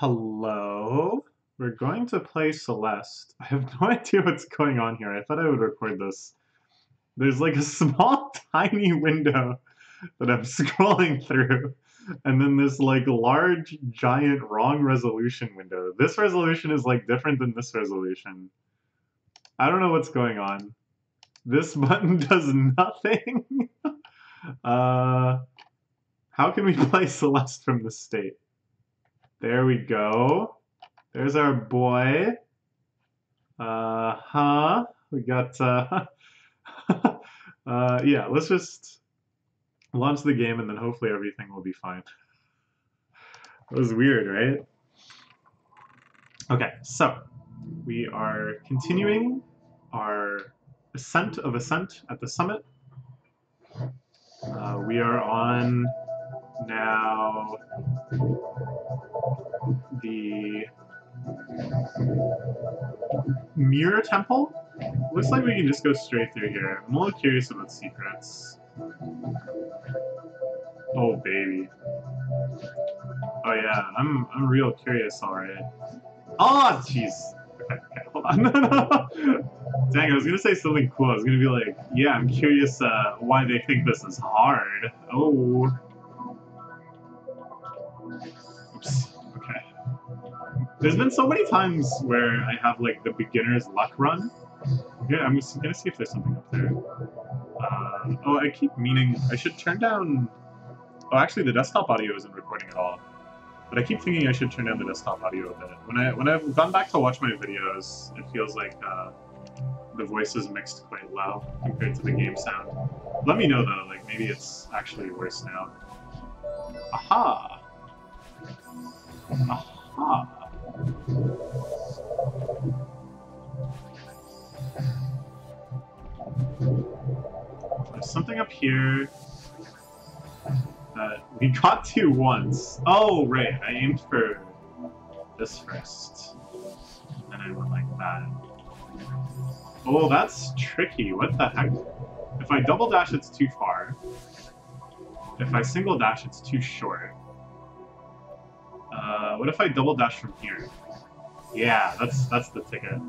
Hello? We're going to play Celeste. I have no idea what's going on here. I thought I would record this. There's like a small, tiny window that I'm scrolling through, and then this like large, giant, wrong resolution window. This resolution is like different than this resolution. I don't know what's going on. This button does nothing. uh, how can we play Celeste from this state? There we go. There's our boy. Uh huh. We got. Uh, uh, yeah. Let's just launch the game, and then hopefully everything will be fine. That was weird, right? Okay, so we are continuing our ascent of ascent at the summit. Uh, we are on now the Mirror Temple. Looks like we can just go straight through here. I'm a little curious about secrets. Oh baby. Oh yeah, I'm I'm real curious already. Oh jeez. Okay, hold on. Dang, I was gonna say something cool. I was gonna be like, yeah, I'm curious uh, why they think this is hard. Oh. Oops. Okay. There's been so many times where I have like the beginner's luck run. Okay, I'm just gonna see if there's something up there. Uh, oh, I keep meaning I should turn down. Oh, actually, the desktop audio isn't recording at all. But I keep thinking I should turn down the desktop audio a bit. When I when I've gone back to watch my videos, it feels like uh, the voice is mixed quite low compared to the game sound. Let me know though, like maybe it's actually worse now. Aha! Aha! There's something up here that we got to once. Oh, right, I aimed for this first. And I went like that. Oh, that's tricky. What the heck? If I double dash, it's too far. If I single dash, it's too short. Uh, what if I double dash from here? Yeah, that's that's the ticket.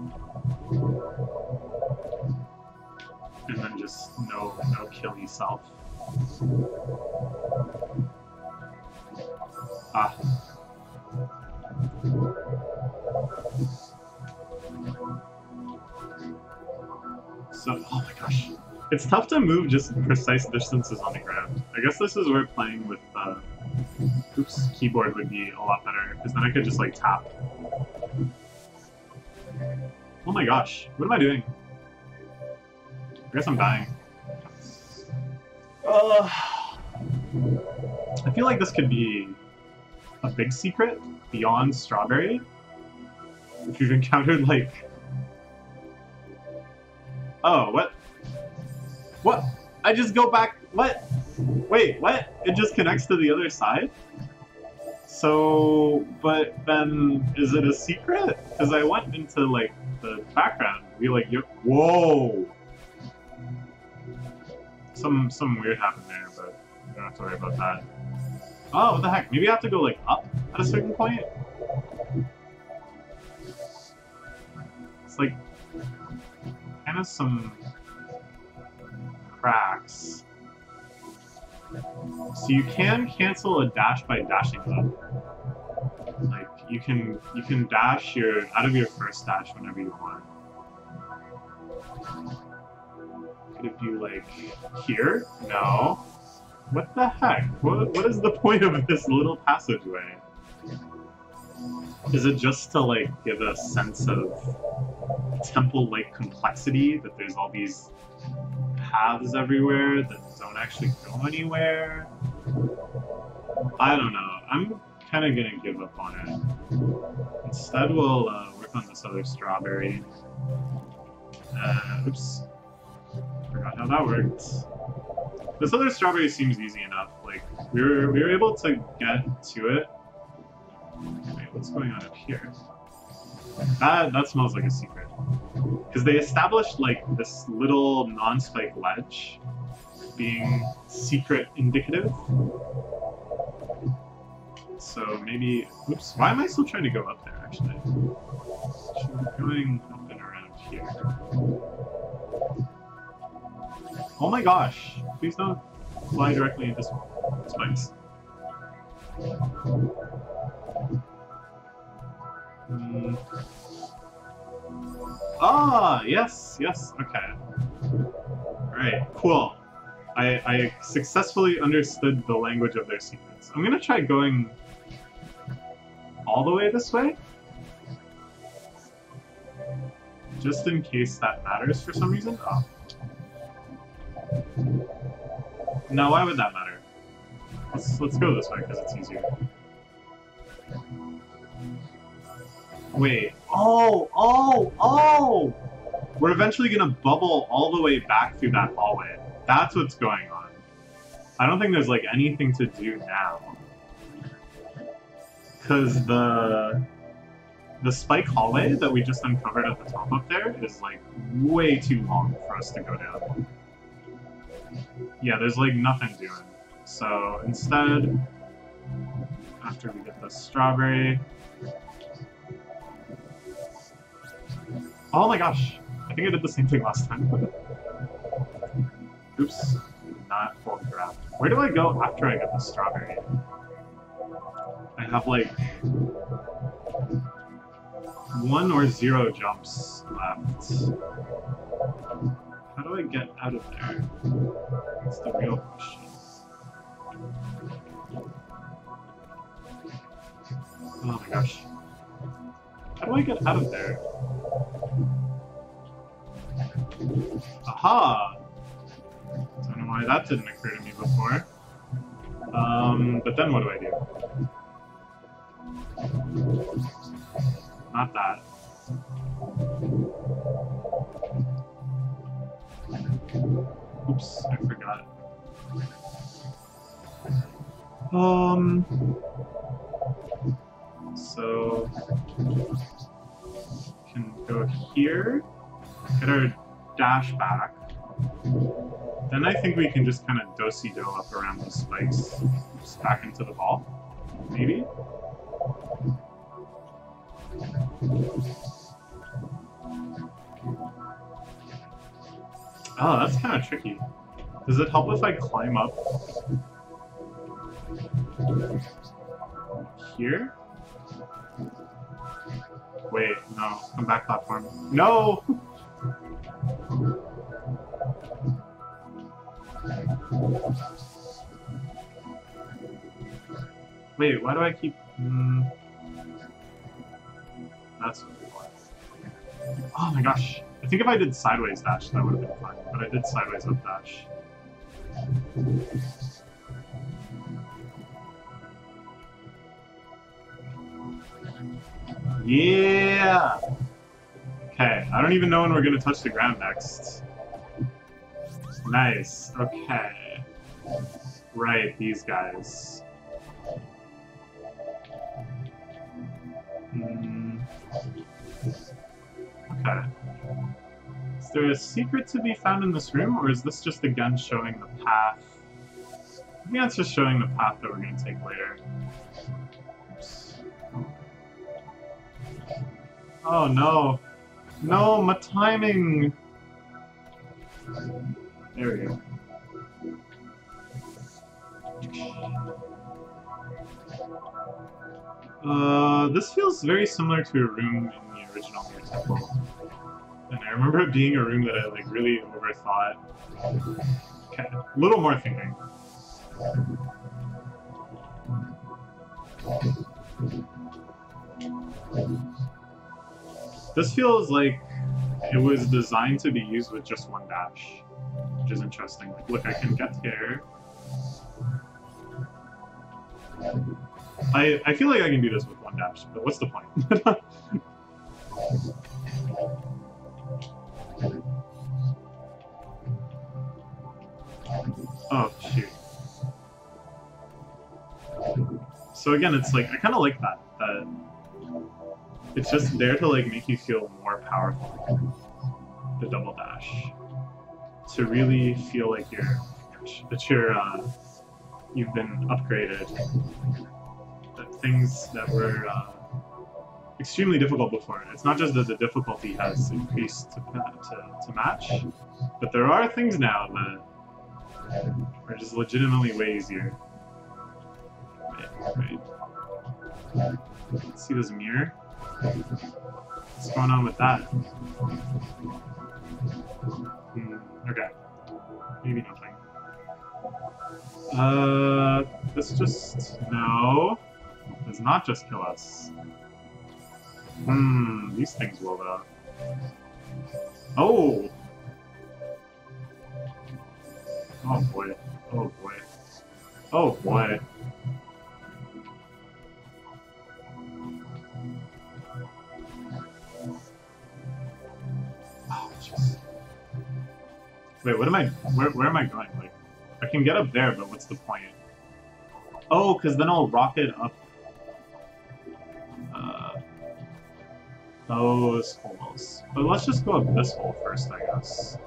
And then just no no kill yourself. Ah. So, oh my gosh. It's tough to move just precise distances on the ground. I guess this is where playing with uh, oops, keyboard would be a lot better, because then I could just like tap. Oh my gosh, what am I doing? I guess I'm dying. Uh, I feel like this could be a big secret beyond Strawberry. If you've encountered like... Oh, what? What? I just go back... What? Wait, what? It just connects to the other side? So, but then, is it a secret? Because I went into, like, the background. We, like. Whoa! Some, some weird happened there, but you don't have to worry about that. Oh, what the heck? Maybe I have to go, like, up at a certain point? It's, like, kind of some cracks. So you can cancel a dash by dashing up. Like you can you can dash your out of your first dash whenever you want. Could it be like here? No. What the heck? What what is the point of this little passageway? Is it just to like give a sense of temple-like complexity that there's all these paths everywhere that don't actually go anywhere. I don't know. I'm kind of gonna give up on it. Instead, we'll uh, work on this other strawberry. Uh, oops. Forgot how that worked. This other strawberry seems easy enough. Like, we were, we were able to get to it. Wait, what's going on up here? That, that smells like a secret. Because they established, like, this little non-spike ledge being secret indicative. So maybe, oops, why am I still trying to go up there, actually? Going up and around here. Oh my gosh, please don't fly directly into spikes. Hmm. Ah, yes, yes, okay. Alright, cool. I, I successfully understood the language of their secrets. I'm gonna try going all the way this way. Just in case that matters for some reason. Oh. Now, why would that matter? Let's, let's go this way, because it's easier. Wait. Oh, oh, oh! We're eventually gonna bubble all the way back through that hallway. That's what's going on. I don't think there's, like, anything to do now. Because the... The spike hallway that we just uncovered at the top up there is, like, way too long for us to go down. Yeah, there's, like, nothing doing. So, instead, after we get the strawberry, Oh my gosh! I think I did the same thing last time. Oops. Not full grab. Where do I go after I get the strawberry? I have like one or zero jumps left. How do I get out of there? That's the real question. Oh my gosh. How do I get out of there? Aha! Don't know why that didn't occur to me before. Um, but then what do I do? Not that. Oops, I forgot. Um... So... Can go here, get our dash back. Then I think we can just kind of do-si-do up around the spikes, just back into the ball, maybe? Oh, that's kind of tricky. Does it help if I climb up here? Wait, no. Come back platform. No! Wait, why do I keep... Mm, that's what it was. Oh my gosh. I think if I did sideways dash, that would have been fine. But I did sideways up dash. Yeah! Okay, I don't even know when we're gonna touch the ground next. Nice, okay. Right, these guys. Hmm. Okay. Is there a secret to be found in this room, or is this just again showing the path? I think that's just showing the path that we're to take later. Oops. Oh no. No, my timing! There we go. Uh, this feels very similar to a room in the original Mirror Temple. And I remember it being a room that I like really overthought. Okay, a little more thinking. This feels like it was designed to be used with just one dash, which is interesting. Like, look, I can get here. I, I feel like I can do this with one dash, but what's the point? oh, shoot. So again, it's like, I kind of like that, that it's just there to like make you feel more powerful. The double dash. To really feel like you're that you're uh, you've been upgraded. That things that were uh, extremely difficult before. It's not just that the difficulty has increased to, to, to match, but there are things now that are just legitimately way easier. Right, see this mirror. What's going on with that? Hmm, okay. Maybe nothing. Uh, this just... No. Does not just kill us. Hmm, these things will though. Oh! Oh boy. Oh boy. Oh boy. What am I... Where, where am I going? Like, I can get up there, but what's the point? Oh, because then I'll rocket up uh, those holes. But let's just go up this hole first, I guess.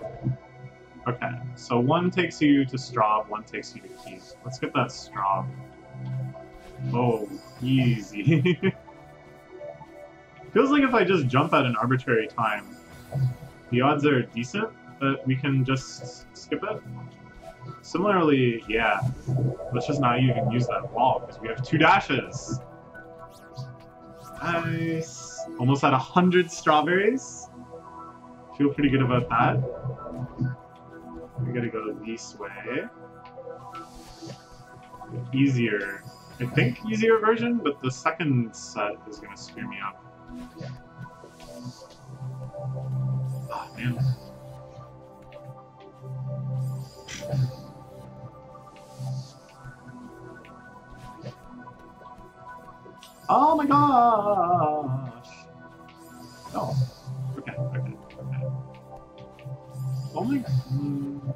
Okay, so one takes you to Straub, one takes you to Keith. Let's get that Straub. Oh, easy. Feels like if I just jump at an arbitrary time, the odds are decent, but we can just skip it. Similarly, yeah, let's just not even use that wall, because we have two dashes. Nice. Almost at 100 strawberries. Feel pretty good about that. We gotta go this way. Easier. I think easier version, but the second set is gonna screw me up. Oh, man. Oh my god! Oh. Okay, okay, okay. Only... Mm.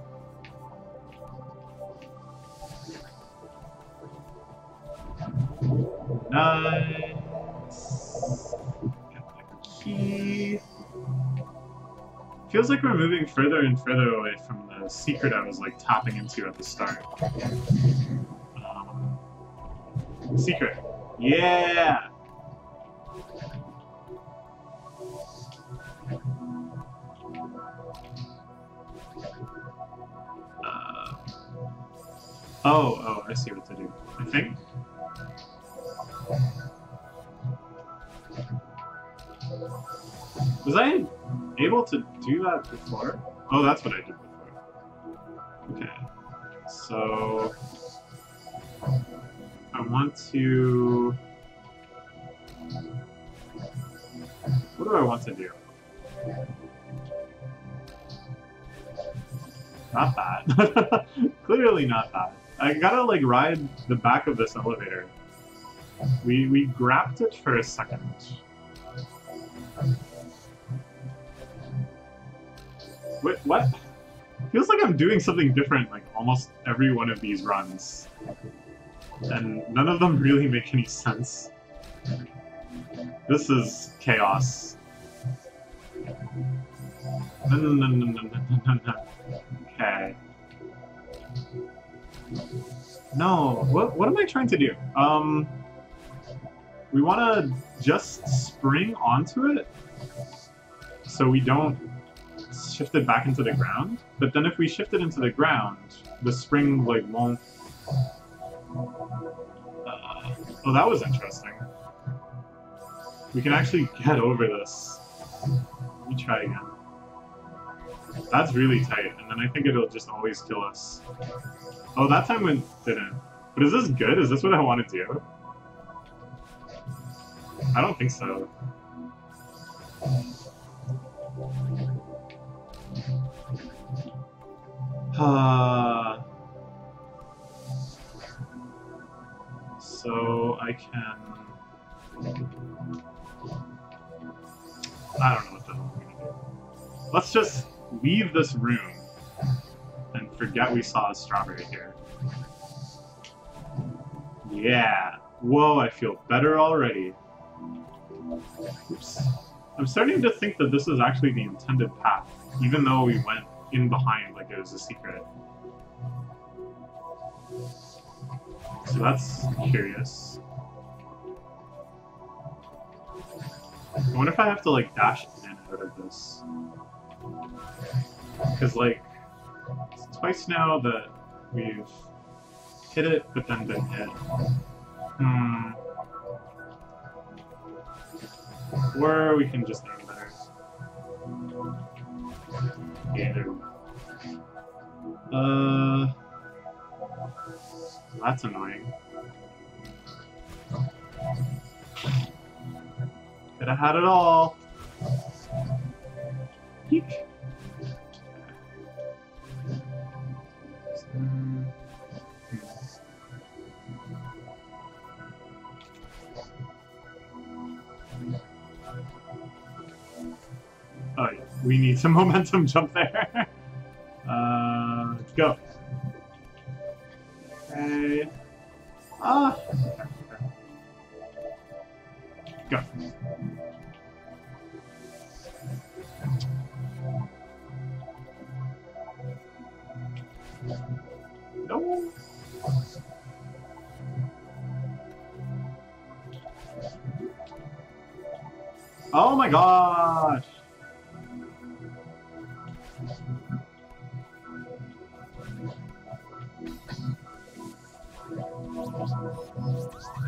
Nice. Get the key. Feels like we're moving further and further away from the secret I was like tapping into at the start. Um, secret. Yeah! Uh, oh, oh, I see what to do. I think. Was I able to do that before? Oh, that's what I did before. Okay. So... I want to... What do I want to do? Not that. Clearly not that. I gotta like ride the back of this elevator. We we grabbed it for a second. Wait, what? Feels like I'm doing something different like almost every one of these runs. And none of them really make any sense. This is chaos. Okay. No, what, what am I trying to do? Um, we want to just spring onto it so we don't shift it back into the ground. But then if we shift it into the ground, the spring like won't... Uh, oh, that was interesting. We can actually get over this. Let me try again. That's really tight, and then I think it'll just always kill us. Oh, that time it didn't. But is this good? Is this what I want to do? I don't think so. Uh, I can... I don't know what the hell I'm gonna do. Let's just leave this room and forget we saw a strawberry here. Yeah. Whoa, I feel better already. Oops. I'm starting to think that this is actually the intended path, even though we went in behind like it was a secret. So that's curious. Wonder if I have to like dash in and out of this. Because like, it's twice now that we've hit it, but then been hit. Hmm. Or we can just aim better. Yeah, there we go. Uh, that's annoying. Could have had it all. Eek. Hmm. Oh, yeah. we need some momentum jump there. uh, go. Okay. Ah. No. Oh my gosh.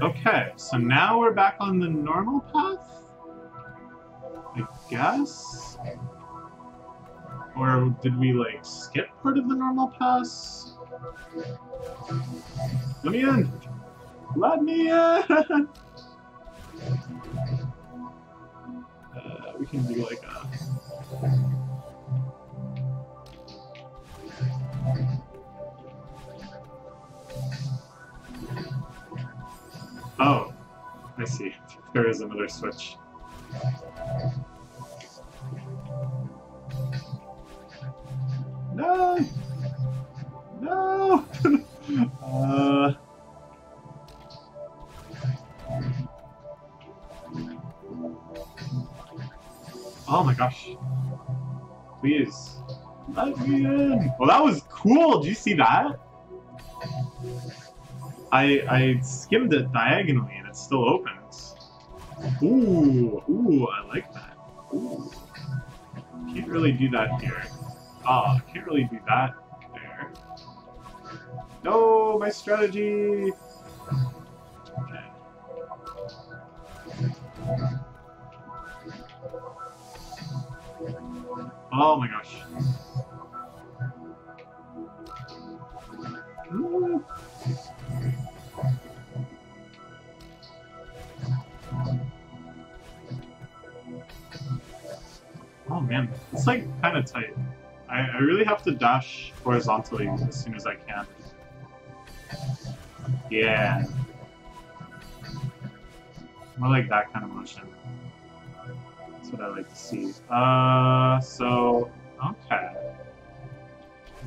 Okay, so now we're back on the normal path? I guess? Or did we, like, skip part of the normal pass? Let me in! Let me in! uh, we can do, like, a... Oh, I see. There is another switch. Please. Let me in! Well, that was cool! Did you see that? I I skimmed it diagonally and it still opens. Ooh, ooh, I like that. Ooh. Can't really do that here. Ah, oh, can't really do that there. No, my strategy! Oh my gosh. Oh man, it's like kind of tight. I, I really have to dash horizontally as soon as I can. Yeah. More like that kind of motion. What I like to see. Uh, so, okay.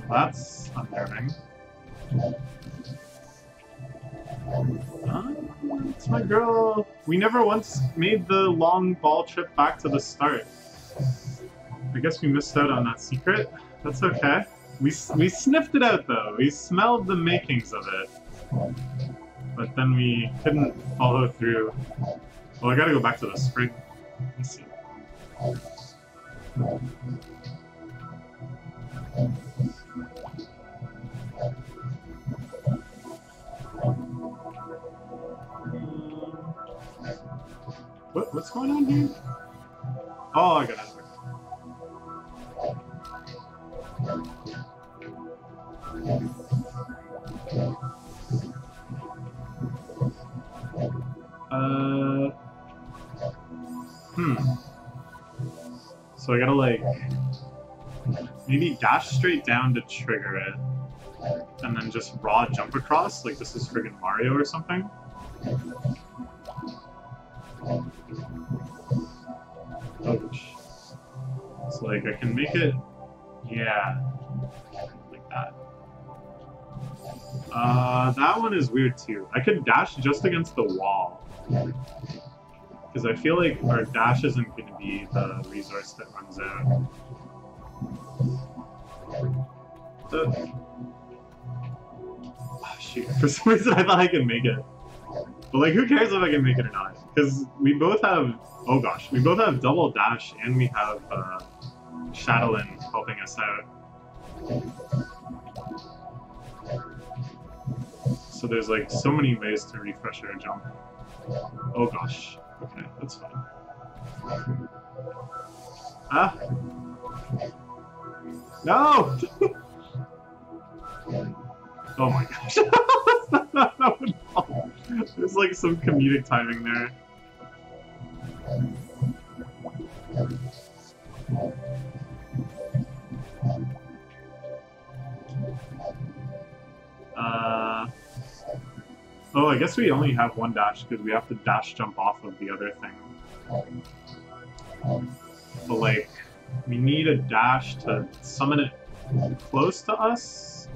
That's unnerving. Uh, it's my girl. We never once made the long ball trip back to the start. I guess we missed out on that secret. That's okay. We, we sniffed it out though. We smelled the makings of it. But then we couldn't follow through. Well, I gotta go back to the spring. Let me see. What, what's going on here? Oh, I got it. Uh, So I gotta like maybe dash straight down to trigger it, and then just raw jump across like this is friggin' Mario or something. Ouch. So like I can make it, yeah, like that. Uh, that one is weird too. I could dash just against the wall. Because I feel like our dash isn't going to be the resource that runs out. The... Oh, shoot. For some reason I thought I could make it. But like, who cares if I can make it or not? Because we both have, oh gosh, we both have double dash and we have uh, Shadowland helping us out. So there's like so many ways to refresh our jump. Oh gosh. Okay, that's fine. Ah! No! oh my gosh. There's like some comedic timing there. Uh, oh, I guess we only have one dash because we have to dash jump off of the other thing. But like, we need a dash to summon it close to us,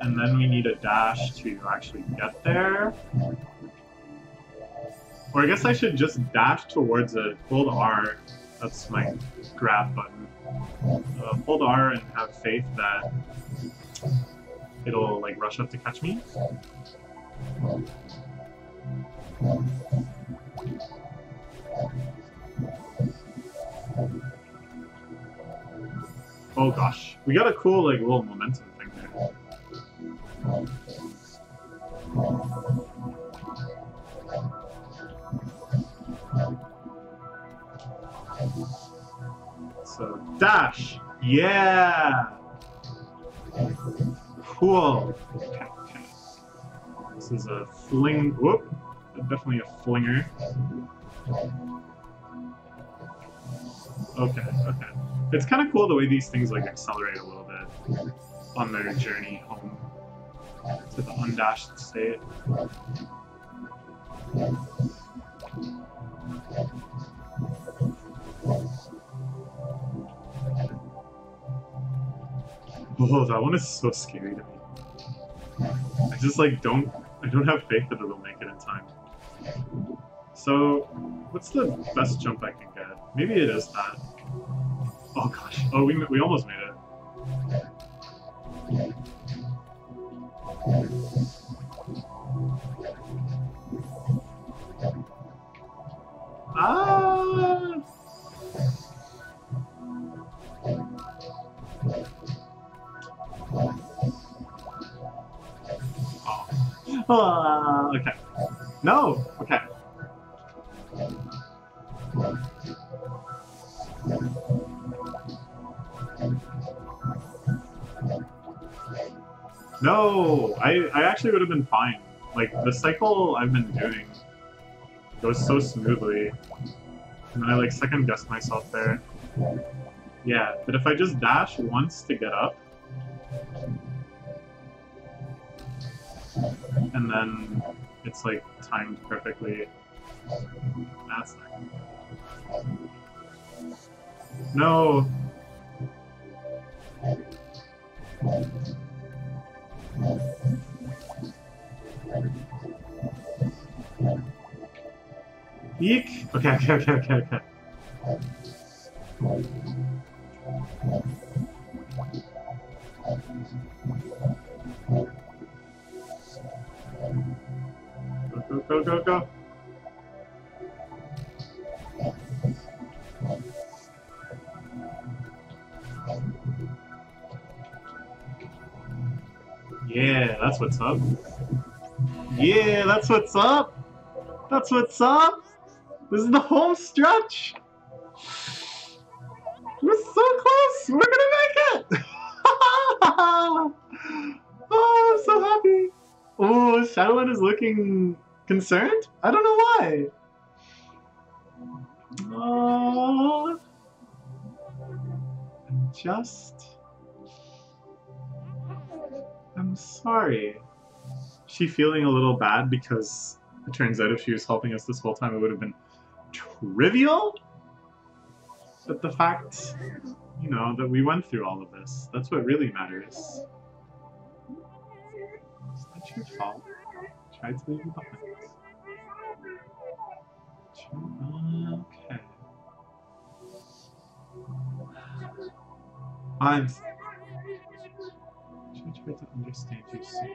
and then we need a dash to actually get there. Or I guess I should just dash towards it, hold R, that's my grab button. Uh, hold R and have faith that it'll like rush up to catch me. Oh gosh, we got a cool like little momentum thing there. So dash, yeah. Cool. Okay. This is a fling. Whoop, definitely a flinger. Okay, okay. It's kind of cool the way these things like accelerate a little bit on their journey home to the undashed state. Oh, that one is so scary to me. I just like don't I don't have faith that it'll make it in time. So, what's the best jump I can get? Maybe it is that. Oh gosh. Oh, we, we almost made it. Okay. No! Okay. No! I, I actually would have been fine. Like, the cycle I've been doing goes so smoothly. And I, like, second-guessed myself there. Yeah, but if I just dash once to get up, and then it's, like, timed perfectly, that's No! Eek! Okay, okay, okay, okay, okay. Go, go, go. Yeah, that's what's up. Yeah, that's what's up. That's what's up. This is the home stretch. We're so close. We're gonna make it. oh, I'm so happy. Oh, Shadowland is looking concerned. I don't know why. Oh, I'm just. I'm sorry. She feeling a little bad because it turns out if she was helping us this whole time, it would have been trivial. But the fact, you know, that we went through all of this, that's what really matters. It's not your fault. To leave behind. Okay. I'm should try to understand you sooner.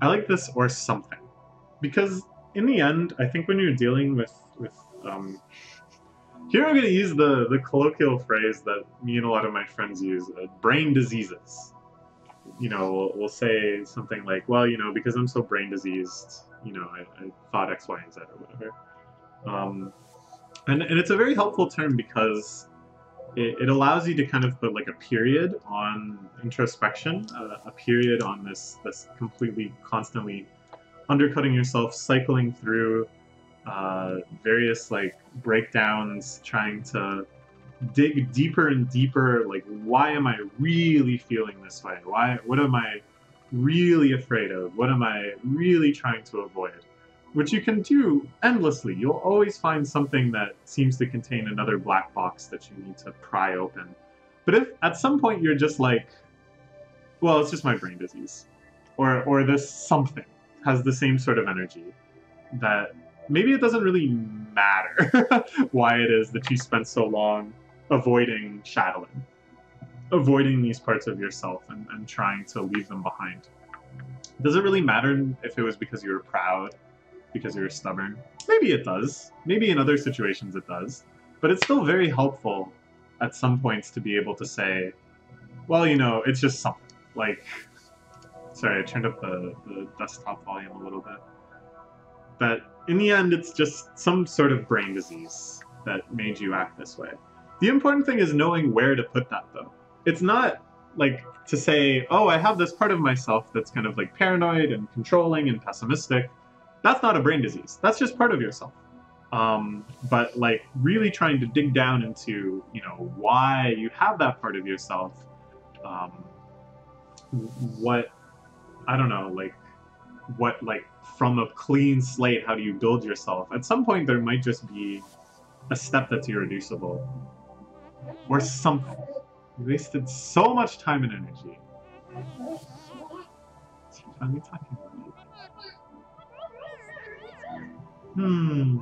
I like this or something. Because in the end, I think when you're dealing with with um, here I'm going to use the the colloquial phrase that me and a lot of my friends use: uh, brain diseases. You know, we'll, we'll, say something like, "Well, you know, because I'm so brain diseased, you know, I, I thought X, Y, and Z or whatever." Um, and and it's a very helpful term because it, it allows you to kind of put like a period on introspection, uh, a period on this this completely constantly undercutting yourself, cycling through uh, various like breakdowns, trying to dig deeper and deeper. Like, why am I really feeling this way? Why? What am I really afraid of? What am I really trying to avoid? Which you can do endlessly. You'll always find something that seems to contain another black box that you need to pry open. But if at some point you're just like, well, it's just my brain disease, or or this something has the same sort of energy that maybe it doesn't really matter why it is that you spent so long avoiding shadowing, avoiding these parts of yourself and, and trying to leave them behind. Does it really matter if it was because you were proud, because you were stubborn? Maybe it does. Maybe in other situations it does. But it's still very helpful at some points to be able to say, well, you know, it's just something. Like, sorry, I turned up the, the desktop volume a little bit. But in the end, it's just some sort of brain disease that made you act this way. The important thing is knowing where to put that, though. It's not like to say, oh, I have this part of myself that's kind of like paranoid and controlling and pessimistic. That's not a brain disease. That's just part of yourself. Um, but like really trying to dig down into, you know, why you have that part of yourself, um, what, I don't know, like what like from a clean slate how do you build yourself at some point there might just be a step that's irreducible or something. You wasted so much time and energy. Finally talking about hmm.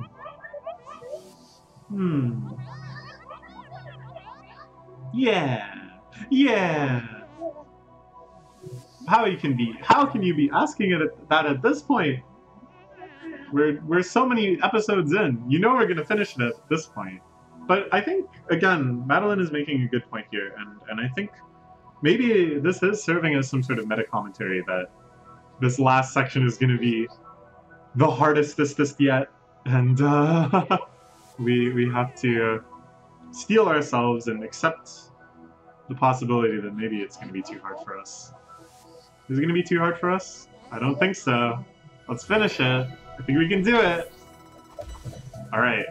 Hmm. Yeah. Yeah. How you can be how can you be asking it at, that at this point? We're we're so many episodes in. You know we're gonna finish it at this point. But I think again, Madeline is making a good point here, and and I think maybe this is serving as some sort of meta commentary that this last section is gonna be the hardestest yet, and uh, we we have to steel ourselves and accept the possibility that maybe it's going to be too hard for us. Is it going to be too hard for us? I don't think so. Let's finish it. I think we can do it. Alright.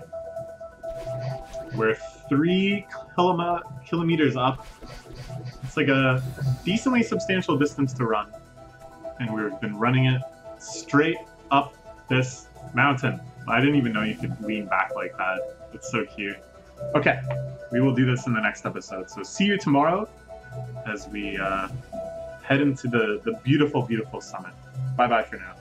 We're three kilometers up. It's like a decently substantial distance to run. And we've been running it straight up this mountain. I didn't even know you could lean back like that. It's so cute. Okay, we will do this in the next episode. So see you tomorrow as we uh, head into the, the beautiful, beautiful summit. Bye bye for now.